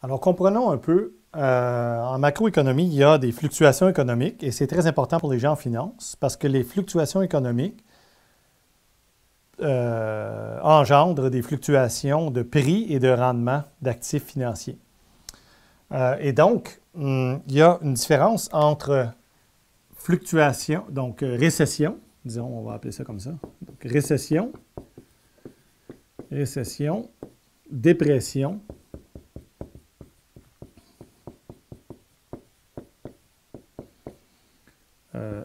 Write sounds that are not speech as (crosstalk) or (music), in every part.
Alors, comprenons un peu, euh, en macroéconomie, il y a des fluctuations économiques et c'est très important pour les gens en finance parce que les fluctuations économiques euh, engendrent des fluctuations de prix et de rendement d'actifs financiers. Euh, et donc, hum, il y a une différence entre fluctuation, donc récession, disons, on va appeler ça comme ça, donc récession, récession, dépression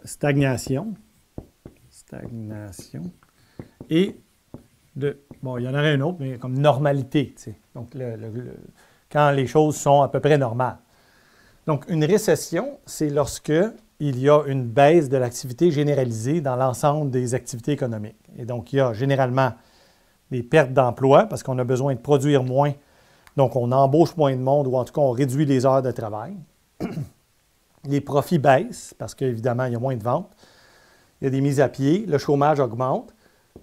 stagnation, stagnation, et de, bon, il y en aurait un autre, mais comme normalité, tu donc quand les choses sont à peu près normales. Donc, une récession, c'est lorsque il y a une baisse de l'activité généralisée dans l'ensemble des activités économiques. Et donc, il y a généralement des pertes d'emploi parce qu'on a besoin de produire moins. Donc, on embauche moins de monde ou en tout cas, on réduit les heures de travail. Les profits baissent parce qu'évidemment, il y a moins de ventes. Il y a des mises à pied, le chômage augmente.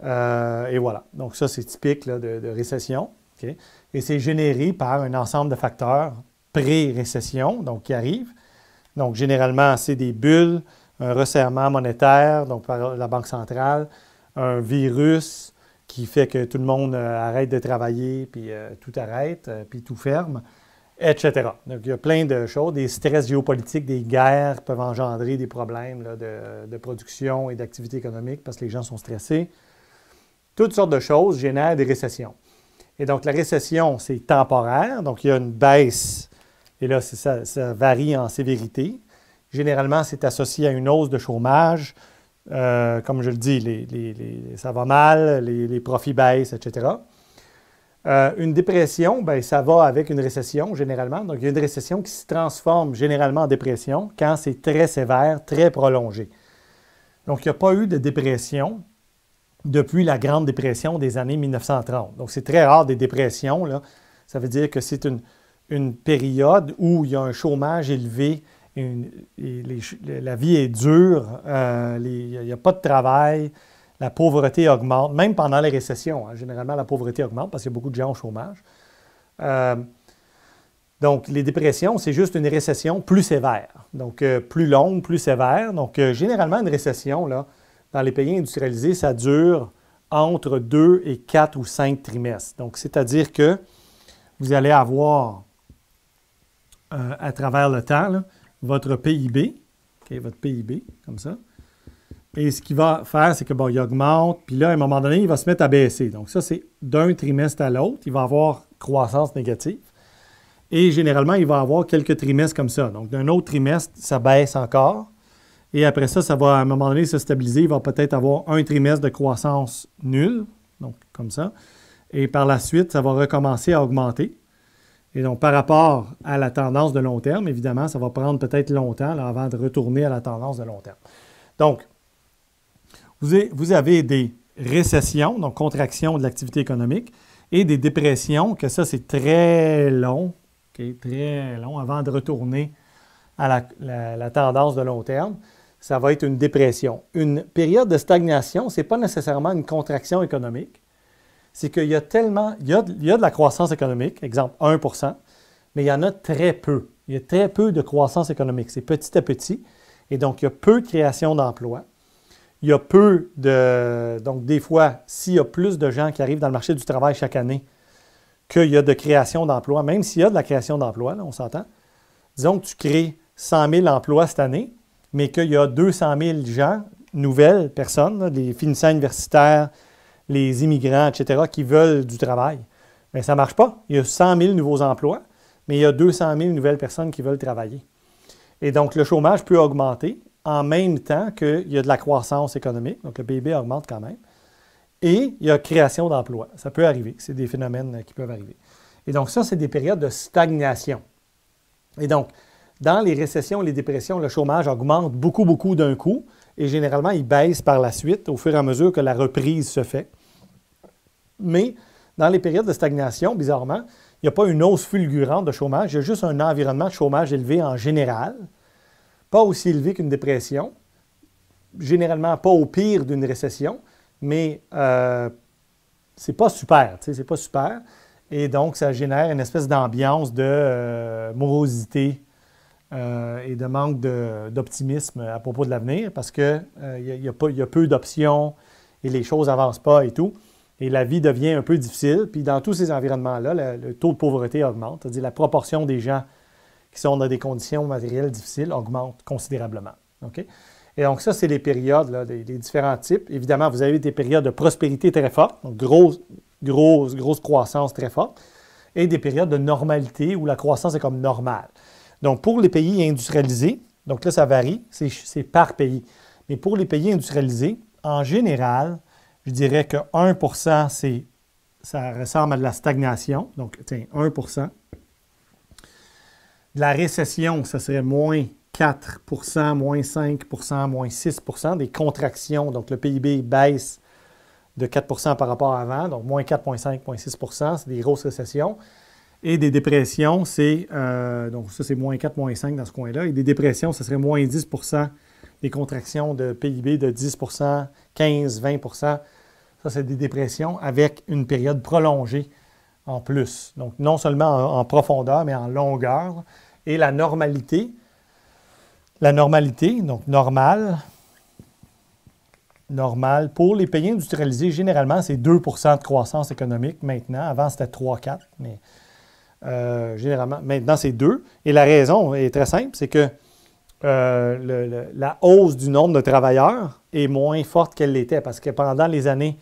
Euh, et voilà. Donc, ça, c'est typique de, récession. Et c'est généré par un ensemble de facteurs pré-récession, donc qui arrivent. Donc, généralement, c'est des bulles, un resserrement monétaire, donc par la Banque centrale, un virus qui fait que tout le monde euh, arrête de travailler, puis euh, tout arrête, puis tout ferme etc. Donc, il y a plein de choses. Des stress géopolitiques, des guerres peuvent engendrer des problèmes de, production et d'activité économique parce que les gens sont stressés. Toutes sortes de choses génèrent des récessions. Et donc, la récession, c'est temporaire. Donc, il y a une baisse. Et là, ça, varie en sévérité. Généralement, c'est associé à une hausse de chômage. Euh, comme je le dis, ça va mal, les profits baissent, etc. Euh, une dépression, ben, ça va avec une récession généralement. Donc, il y a une récession qui se transforme généralement en dépression quand c'est très sévère, très prolongé. Donc, il n'y a pas eu de dépression depuis la Grande Dépression des années 1930. Donc, c'est très rare des dépressions. Ça veut dire que c'est une, période où il y a un chômage élevé, la vie est dure, euh, il n'y a pas de travail, la pauvreté augmente, même pendant les récessions. Hein. généralement, la pauvreté augmente parce qu'il y a beaucoup de gens au chômage. Euh, donc, les dépressions, c'est juste une récession plus sévère, donc euh, plus longue, plus sévère. Donc, euh, généralement, une récession, là, dans les pays industrialisés, ça dure entre deux et quatre ou cinq trimestres. Donc, c'est-à-dire que vous allez avoir, à travers le temps, votre PIB, votre PIB, comme ça, et ce qu'il va faire, c'est que bon, il augmente, puis là, à un moment donné, il va se mettre à baisser. Donc, ça, c'est d'un trimestre à l'autre. Il va avoir croissance négative. Et généralement, il va avoir quelques trimestres comme ça. Donc, d'un autre trimestre, ça baisse encore. Et après ça, ça va à un moment donné se stabiliser. Il va peut-être avoir un trimestre de croissance nulle, donc comme ça. Et par la suite, ça va recommencer à augmenter. Et donc, par rapport à la tendance de long terme, évidemment, ça va prendre peut-être longtemps avant de retourner à la tendance de long terme. Donc, vous avez des récessions, donc contraction de l'activité économique, et des dépressions, que ça, c'est très long, très long, avant de retourner à la, tendance de long terme. Ça va être une dépression. Une période de stagnation, ce n'est pas nécessairement une contraction économique. C'est qu'il y a tellement, il y a, de la croissance économique, exemple 1% mais il y en a très peu. Il y a très peu de croissance économique. C'est petit à petit. Et donc, il y a peu de création d'emplois il y a peu de. Donc, des fois, s'il y a plus de gens qui arrivent dans le marché du travail chaque année qu'il y a de création d'emplois, même s'il y a de la création d'emplois, on s'entend, disons que tu crées 100 000 emplois cette année, mais qu'il y a 200 000 gens, nouvelles personnes, les finissants universitaires, les immigrants, etc., qui veulent du travail. Mais ça ne marche pas. Il y a 100 000 nouveaux emplois, mais il y a 200 000 nouvelles personnes qui veulent travailler. Et donc, le chômage peut augmenter en même temps qu'il y a de la croissance économique, donc le PIB augmente quand même, et il y a création d'emplois. Ça peut arriver, c'est des phénomènes qui peuvent arriver. Et donc ça, c'est des périodes de stagnation. Et donc, dans les récessions, les dépressions, le chômage augmente beaucoup, beaucoup d'un coup, et généralement, il baisse par la suite au fur et à mesure que la reprise se fait. Mais dans les périodes de stagnation, bizarrement, il n'y a pas une hausse fulgurante de chômage, il y a juste un environnement de chômage élevé en général, pas aussi élevé qu'une dépression, généralement pas au pire d'une récession, mais euh, c'est pas super, c'est pas super. Et donc, ça génère une espèce d'ambiance de morosité et de manque d'optimisme à propos de l'avenir parce qu'il y, a peu d'options et les choses n'avancent pas et tout. Et la vie devient un peu difficile. Puis dans tous ces environnements-là, le, taux de pauvreté augmente. C'est-à-dire la proportion des gens qui sont dans des conditions matérielles difficiles augmente considérablement. Et donc ça, c'est les périodes, les, différents types. Évidemment, vous avez des périodes de prospérité très fortes, donc grosse, grosse, grosse croissance très forte, et des périodes de normalité où la croissance est comme normale. Donc pour les pays industrialisés, donc là, ça varie, c'est par pays. Mais pour les pays industrialisés, en général, je dirais que 1 c'est, ça ressemble à de la stagnation. Donc, tiens, 1 la récession, ça serait moins 4% moins 5% moins 6% des contractions. Donc, le PIB baisse de 4% par rapport à avant, donc moins 4,5, moins 6% c'est des grosses récessions. Et des dépressions, c'est, euh, donc ça c'est moins 4, moins 5 dans ce coin-là. Et des dépressions, ça serait moins 10% des contractions de PIB de 10% 15, 20% Ça, c'est des dépressions avec une période prolongée en plus. Donc, non seulement en, profondeur, mais en longueur. Et la normalité, la normalité, donc normale, normal, pour les pays industrialisés, généralement, c'est 2% de croissance économique maintenant. Avant, c'était 3-4, mais euh, généralement, maintenant, c'est 2. Et la raison est très simple, c'est que euh, la hausse du nombre de travailleurs est moins forte qu'elle l'était parce que pendant les années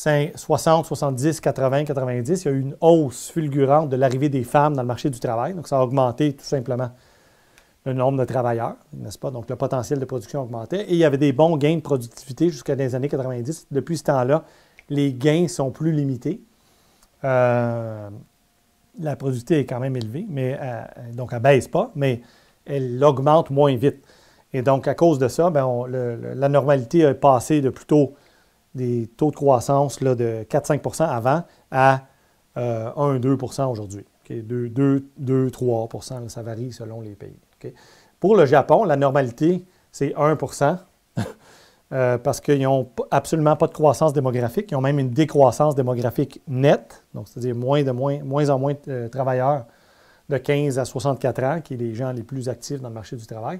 60, 70, 80, 90, il y a eu une hausse fulgurante de l'arrivée des femmes dans le marché du travail. Donc, ça a augmenté tout simplement le nombre de travailleurs, n'est-ce pas? Donc, le potentiel de production augmentait. Et il y avait des bons gains de productivité jusqu'à les années 90. Depuis ce temps-là, les gains sont plus limités. Euh, la productivité est quand même élevée, mais euh, donc elle ne baisse pas, mais elle augmente moins vite. Et donc, à cause de ça, ben, la normalité a passé de plutôt des taux de croissance là, de 4-5% avant à 1-2% euh, aujourd'hui. 2-3% ça varie selon les pays. Pour le Japon, la normalité, c'est 1% (laughs) euh, parce qu'ils n'ont absolument pas de croissance démographique. Ils ont même une décroissance démographique nette, donc c'est-à-dire moins, de moins, moins en moins de euh, travailleurs de 15 à 64 ans, qui est les gens les plus actifs dans le marché du travail.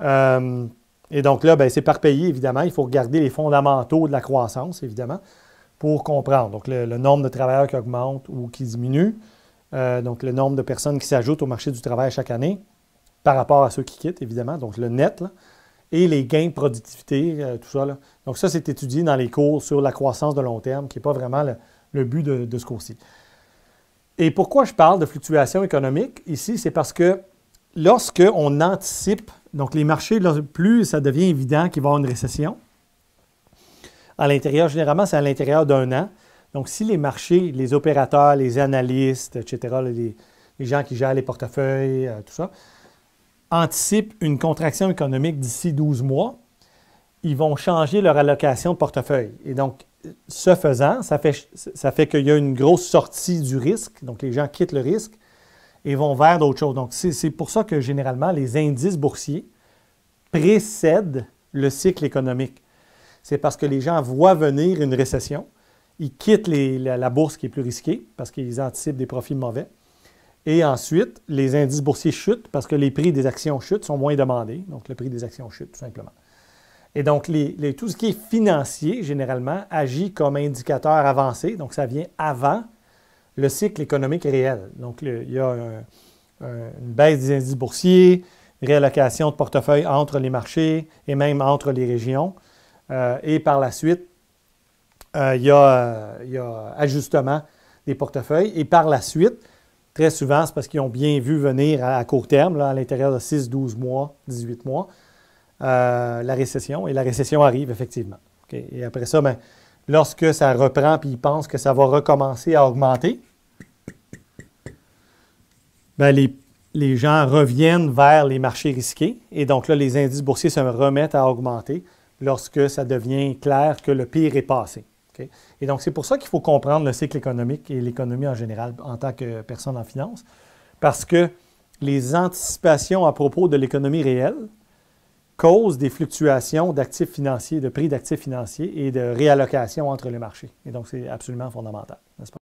Euh, et donc là, ben, c'est par pays, évidemment. Il faut regarder les fondamentaux de la croissance, évidemment, pour comprendre. Donc le, nombre de travailleurs qui augmente ou qui diminue, euh, donc le nombre de personnes qui s'ajoutent au marché du travail chaque année par rapport à ceux qui quittent, évidemment, donc le net, et les gains de productivité, euh, tout ça. Donc ça, c'est étudié dans les cours sur la croissance de long terme, qui n'est pas vraiment le, but de, de ce cours-ci. Et pourquoi je parle de fluctuation économique ici, c'est parce que lorsque on anticipe, donc les marchés, plus ça devient évident qu'il va y avoir une récession, à l'intérieur, généralement, c'est à l'intérieur d'un an. Donc, si les marchés, les opérateurs, les analystes, etc., les, gens qui gèrent les portefeuilles, euh, tout ça, anticipent une contraction économique d'ici 12 mois, ils vont changer leur allocation de portefeuille. Et donc, ce faisant, ça fait, ça fait qu'il y a une grosse sortie du risque, donc les gens quittent le risque et vont vers d'autres choses. Donc, c'est pour ça que généralement, les indices boursiers précèdent le cycle économique. C'est parce que les gens voient venir une récession, ils quittent la, bourse qui est plus risquée parce qu'ils anticipent des profits mauvais. Et ensuite, les indices boursiers chutent parce que les prix des actions chutent, sont moins demandés. Donc, le prix des actions chute, tout simplement. Et donc, tout ce qui est financier, généralement, agit comme indicateur avancé. Donc, ça vient avant le cycle économique réel. Donc, il y a une baisse des indices boursiers, réallocation de portefeuille entre les marchés et même entre les régions. Euh, et par la suite, euh, il, y a, ajustement des portefeuilles. Et par la suite, très souvent, c'est parce qu'ils ont bien vu venir à, court terme, à l'intérieur de 6, 12 mois, 18 mois, euh, la récession, et la récession arrive effectivement. Et après ça, ben, lorsque ça reprend puis ils pensent que ça va recommencer à augmenter, ben, les, les, gens reviennent vers les marchés risqués et donc là, les indices boursiers se remettent à augmenter lorsque ça devient clair que le pire est passé. Et donc, c'est pour ça qu'il faut comprendre le cycle économique et l'économie en général en tant que personne en finance, parce que les anticipations à propos de l'économie réelle cause des fluctuations d'actifs financiers, de prix d'actifs financiers et de réallocation entre les marchés. Et donc, c'est absolument fondamental, n'est-ce pas?